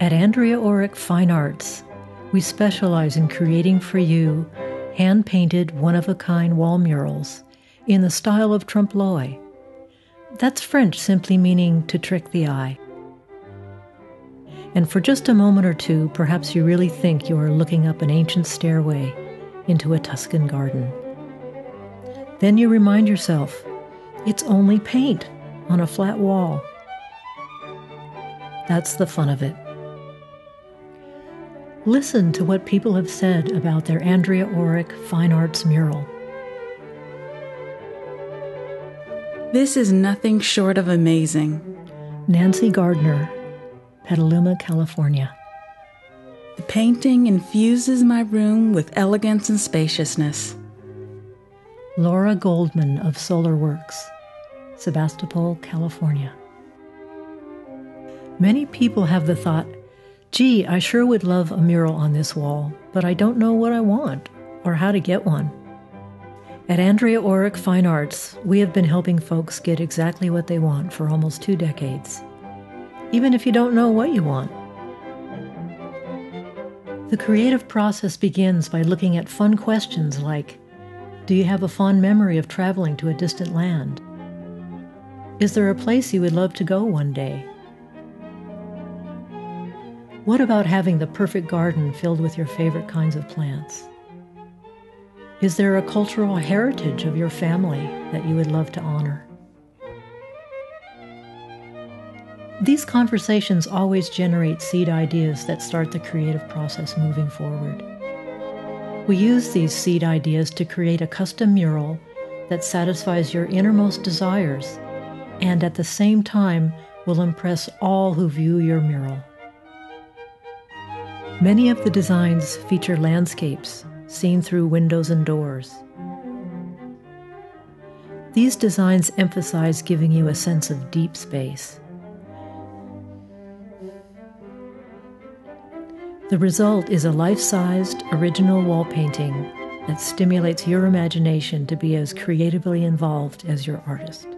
At Andrea Oreck Fine Arts, we specialize in creating for you hand painted, one of a kind wall murals in the style of trompe l'oeil. That's French simply meaning to trick the eye. And for just a moment or two, perhaps you really think you are looking up an ancient stairway into a Tuscan garden. Then you remind yourself it's only paint on a flat wall. That's the fun of it. Listen to what people have said about their Andrea Oreck Fine Arts mural. This is nothing short of amazing. Nancy Gardner, Petaluma, California. The painting infuses my room with elegance and spaciousness. Laura Goldman of Solar Works, Sebastopol, California. Many people have the thought, gee, I sure would love a mural on this wall, but I don't know what I want or how to get one. At Andrea Oreck Fine Arts, we have been helping folks get exactly what they want for almost two decades, even if you don't know what you want. The creative process begins by looking at fun questions like Do you have a fond memory of traveling to a distant land? Is there a place you would love to go one day? What about having the perfect garden filled with your favorite kinds of plants? Is there a cultural heritage of your family that you would love to honor? These conversations always generate seed ideas that start the creative process moving forward. We use these seed ideas to create a custom mural that satisfies your innermost desires and at the same time will impress all who view your mural. Many of the designs feature landscapes seen through windows and doors. These designs emphasize giving you a sense of deep space. The result is a life sized, original wall painting that stimulates your imagination to be as creatively involved as your artist.